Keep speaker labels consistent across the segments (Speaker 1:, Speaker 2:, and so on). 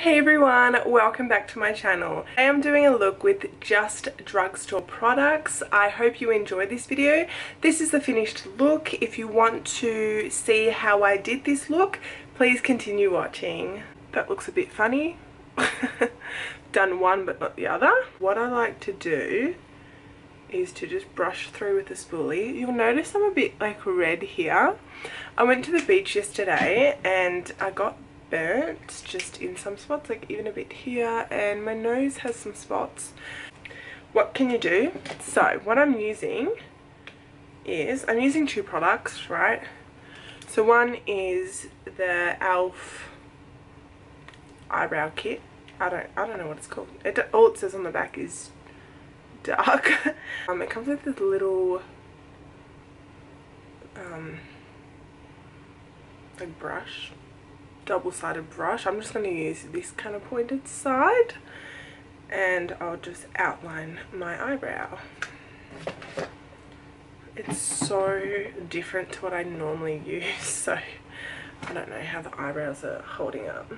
Speaker 1: Hey everyone, welcome back to my channel. I am doing a look with just drugstore products. I hope you enjoy this video. This is the finished look. If you want to see how I did this look, please continue watching. That looks a bit funny. Done one but not the other. What I like to do is to just brush through with a spoolie. You'll notice I'm a bit like red here. I went to the beach yesterday and I got burnt just in some spots like even a bit here. And my nose has some spots. What can you do? So what I'm using is I'm using two products right? So one is the elf eyebrow kit. I don't I don't know what it's called. It, all it says on the back is dark. Um, it comes with this little um, like brush double-sided brush. I'm just going to use this kind of pointed side and I'll just outline my eyebrow. It's so different to what I normally use so I don't know how the eyebrows are holding up.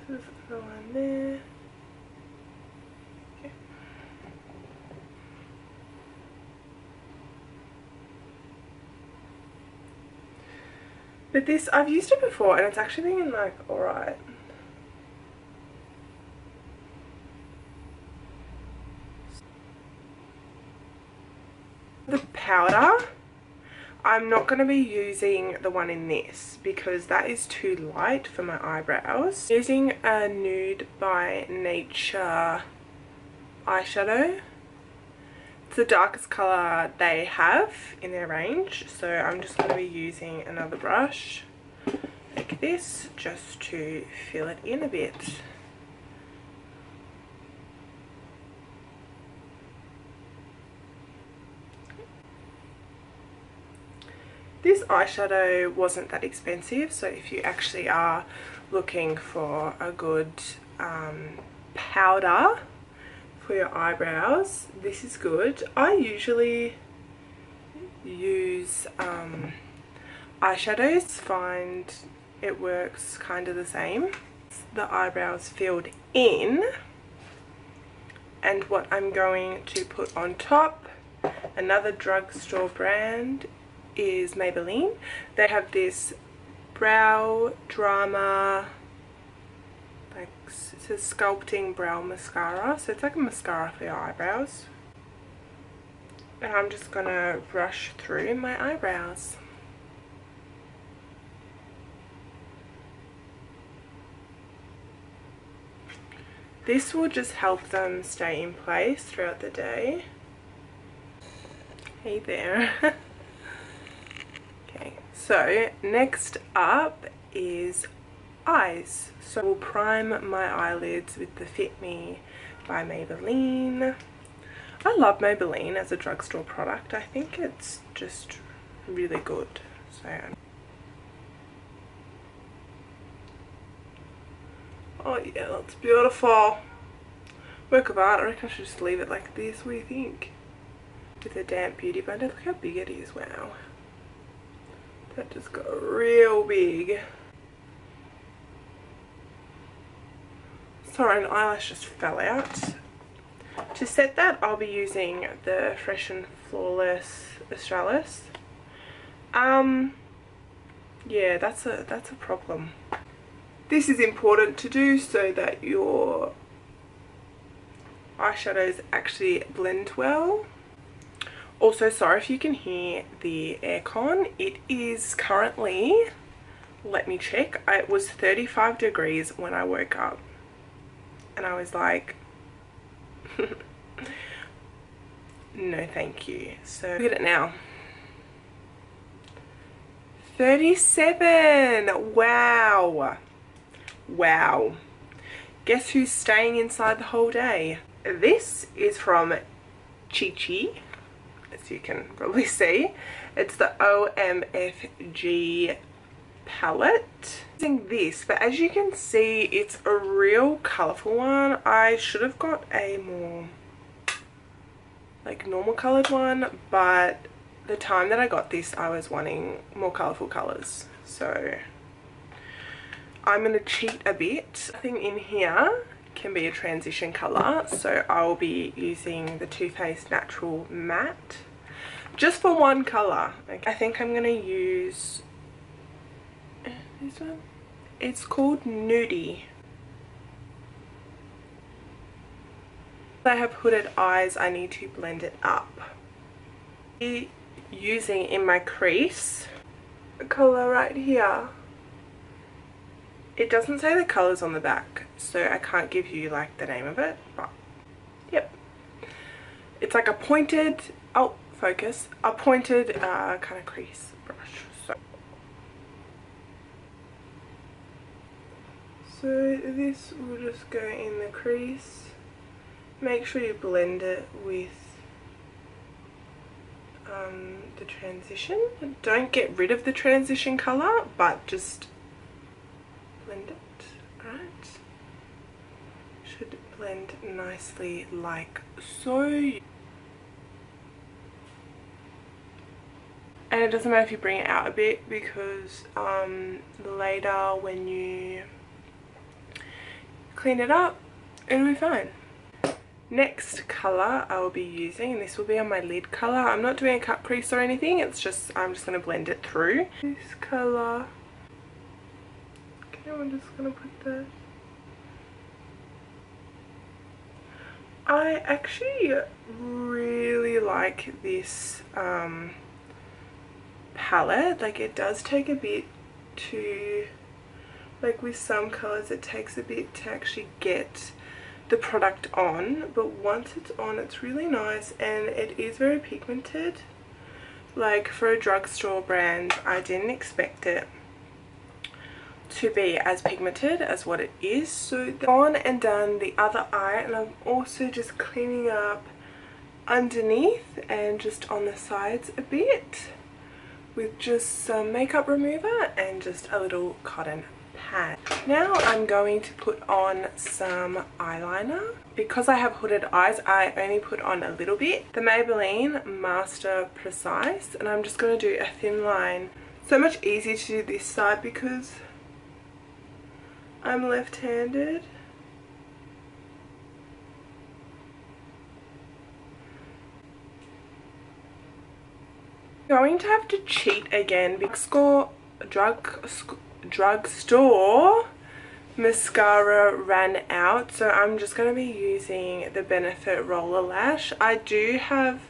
Speaker 1: So there's another one there. But this, I've used it before and it's actually been like alright. The powder, I'm not going to be using the one in this because that is too light for my eyebrows. using a Nude by Nature eyeshadow it's the darkest colour they have in their range. So I'm just going to be using another brush like this just to fill it in a bit. This eyeshadow wasn't that expensive so if you actually are looking for a good um, powder for your eyebrows. This is good. I usually use um, eyeshadows find it works kind of the same. The eyebrows filled in. And what I'm going to put on top another drugstore brand is Maybelline. They have this brow drama like it says sculpting brow mascara. So it's like a mascara for your eyebrows. And I'm just gonna brush through my eyebrows. This will just help them stay in place throughout the day. Hey there. Okay so next up is eyes. So we'll prime my eyelids with the Fit Me by Maybelline. I love Maybelline as a drugstore product. I think it's just really good. So Oh yeah, that's beautiful. Work of art. I reckon I should just leave it like this. What do you think? With a damp beauty blender. Look how big it is. Wow. That just got real big. Sorry, an eyelash just fell out. To set that, I'll be using the Fresh and Flawless Australis. Um, yeah, that's a that's a problem. This is important to do so that your eyeshadows actually blend well. Also, sorry if you can hear the aircon. It is currently, let me check, it was 35 degrees when I woke up and I was like no thank you. So look at it now. 37 wow. Wow. Guess who's staying inside the whole day? This is from Chi Chi as you can probably see. It's the OMFG palette using this but as you can see it's a real colorful one I should have got a more like normal colored one but the time that I got this I was wanting more colorful colors so I'm going to cheat a bit. Nothing in here can be a transition colour so I'll be using the Too Faced Natural Matte just for one colour. I think I'm going to use eh, this one. It's called Nudie. I have hooded eyes, I need to blend it up. Using in my crease, a colour right here. It doesn't say the colours on the back, so I can't give you like the name of it, but yep. It's like a pointed, oh, focus, a pointed uh, kind of crease brush. So. this will just go in the crease. Make sure you blend it with um, the transition. Don't get rid of the transition colour, but just blend it, right? Should blend nicely like so. And it doesn't matter if you bring it out a bit because um, later when you clean it up, it'll be fine. Next colour I will be using, and this will be on my lid colour. I'm not doing a cut crease or anything, it's just, I'm just going to blend it through. This colour okay, I'm just gonna put that. I actually really like this um, palette. Like it does take a bit to, like with some colours it takes a bit to actually get the product on. But once it's on it's really nice and it is very pigmented. Like for a drugstore brand I didn't expect it to be as pigmented as what it is so on and done the other eye and I'm also just cleaning up underneath and just on the sides a bit with just some makeup remover and just a little cotton pad. Now I'm going to put on some eyeliner. Because I have hooded eyes, I only put on a little bit. The Maybelline Master Precise and I'm just going to do a thin line. So much easier to do this side because I'm left-handed. Going to have to cheat again because score drug drugstore mascara ran out so I'm just going to be using the Benefit Roller Lash. I do have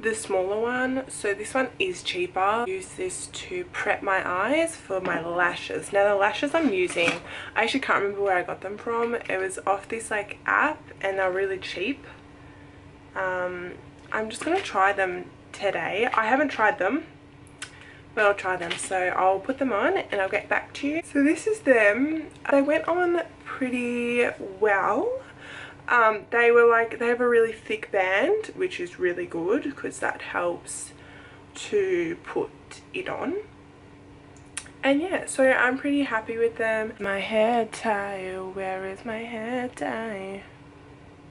Speaker 1: the smaller one so this one is cheaper. Use this to prep my eyes for my lashes. Now the lashes i'm using i actually can't remember where i got them from. It was off this like app and they're really cheap. Um i'm just gonna try them today. I haven't tried them but I'll try them so I'll put them on and I'll get back to you so this is them they went on pretty well um, they were like, they have a really thick band, which is really good because that helps to put it on. And yeah, so I'm pretty happy with them. My hair tie, where is my hair tie?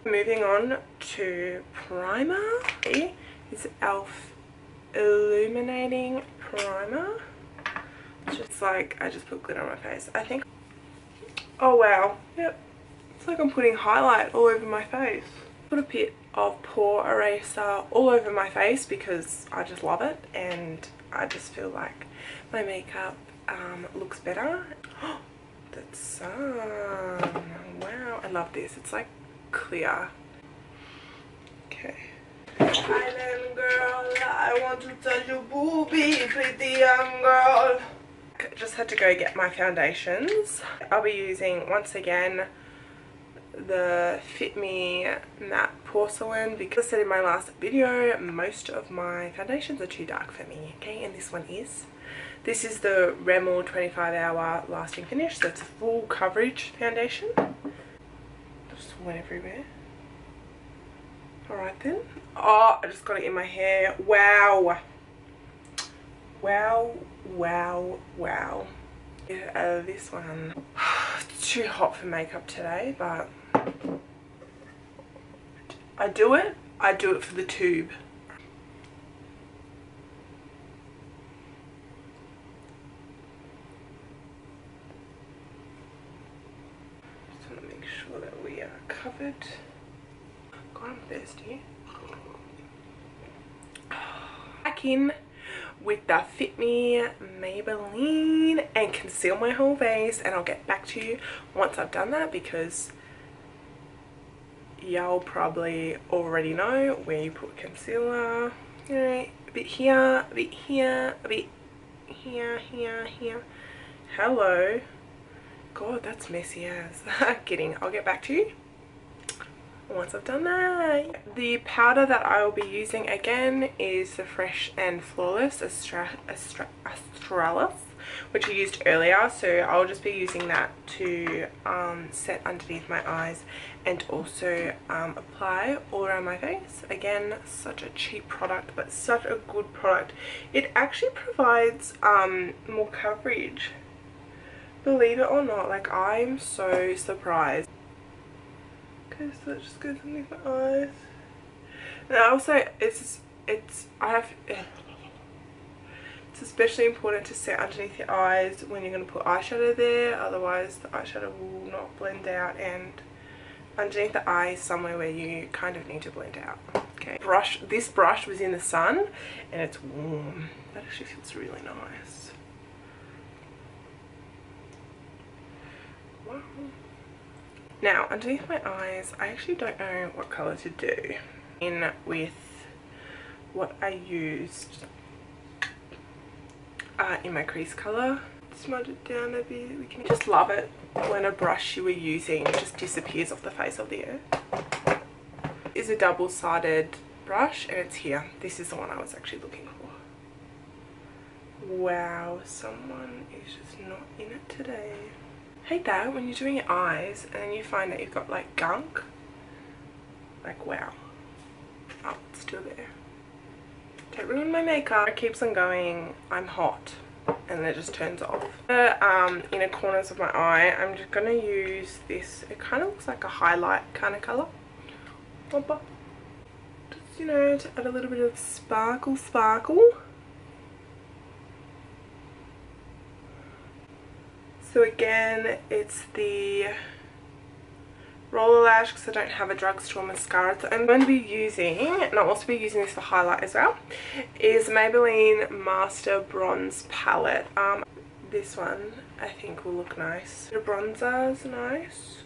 Speaker 1: Moving on to primer. Is e.l.f. Illuminating Primer. Just like, I just put glitter on my face. I think, oh wow, yep, It's like I'm putting highlight all over my face. Put a bit of pore eraser all over my face because I just love it and I just feel like my makeup um, looks better. the sun. Wow, I love this. It's like clear. Island girl, I want to touch your boobie, pretty young girl. Just had to go get my foundations. I'll be using, once again, the Fit Me Matte Porcelain because I said in my last video most of my foundations are too dark for me okay and this one is this is the Rimmel 25 hour lasting finish so it's a full coverage foundation just went everywhere alright then. Oh I just got it in my hair. Wow. Wow wow wow. Uh, this one. Too hot for makeup today but I do it, I do it for the tube. covered. God, I'm thirsty. In with the Fit Me Maybelline and conceal my whole face and I'll get back to you once I've done that because y'all probably already know where you put concealer. You know, a bit here, a bit here, a bit here, here, here. Hello. God, that's messy as. Kidding. I'll get back to you once I've done that. The powder that I will be using again is the Fresh and Flawless Astra Astra Australis which I used earlier so I'll just be using that to um, set underneath my eyes and also um, apply all around my face. Again, such a cheap product but such a good product. It actually provides um, more coverage. Believe it or not, like I'm so surprised. Okay, so that just goes underneath my eyes. And also, it's, it's, I have, eh. it's especially important to set underneath your eyes when you're going to put eyeshadow there, otherwise the eyeshadow will not blend out and underneath the eye somewhere where you kind of need to blend out. Okay, brush. This brush was in the sun and it's warm. That actually feels really nice. Wow. Now, underneath my eyes, I actually don't know what colour to do. In with what I used uh, in my crease colour. Smudge it down a bit. We can just love it when a brush you were using just disappears off the face of the earth. Is a double-sided brush and it's here. This is the one I was actually looking for. Wow, someone is just not in it today. Hate that when you're doing your eyes and then you find that you've got like gunk. Like wow. Oh, it's still there. Don't ruin my makeup. It keeps on going, I'm hot. And it just turns off. The um, inner corners of my eye, I'm just to use this. It kind of looks like a highlight kind of colour. Just, you know, to add a little bit of sparkle sparkle. So again, it's the roller lash because I don't have a drugstore mascara. So I'm going to be using and I'll also be using this for highlight as well is Maybelline Master Bronze Palette. Um, this one I think will look nice. The bronzer is nice.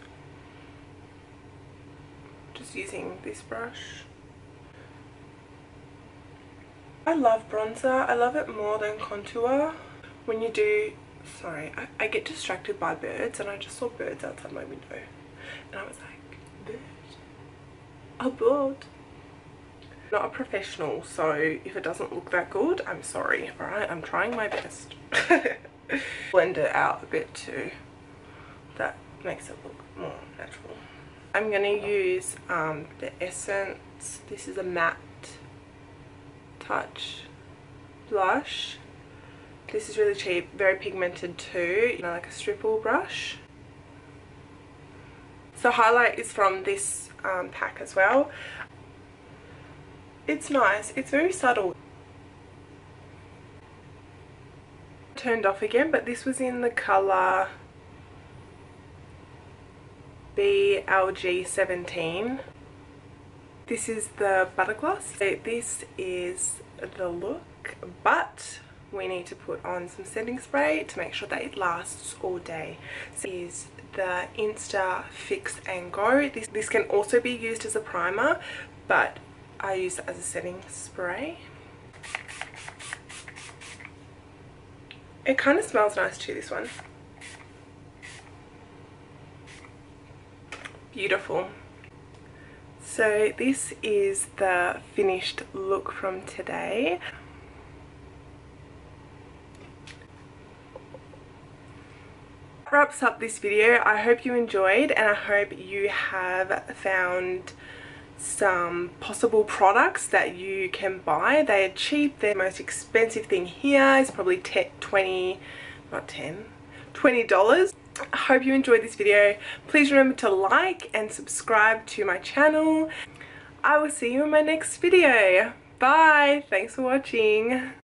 Speaker 1: Just using this brush. I love bronzer. I love it more than contour. When you do sorry I, I get distracted by birds and I just saw birds outside my window and I was like, bird, a bird. Not a professional, so if it doesn't look that good, I'm sorry, alright? I'm trying my best. Blend it out a bit too. That makes it look more natural. I'm to use um, the Essence, this is a matte touch blush. This is really cheap, very pigmented too, you know, like a stipple brush. So highlight is from this um, pack as well. It's nice. It's very subtle. Turned off again, but this was in the colour BLG17. This is the butter gloss. This is the look, but we need to put on some setting spray to make sure that it lasts all day. So is the Insta Fix and Go. This, this can also be used as a primer, but I use it as a setting spray. It kind of smells nice too, this one. Beautiful. So this is the finished look from today. Wraps up this video. I hope you enjoyed and I hope you have found some possible products that you can buy. They are cheap. The most expensive thing here is probably 20, not 10, $20. I hope you enjoyed this video. Please remember to like and subscribe to my channel. I will see you in my next video. Bye. Thanks for watching.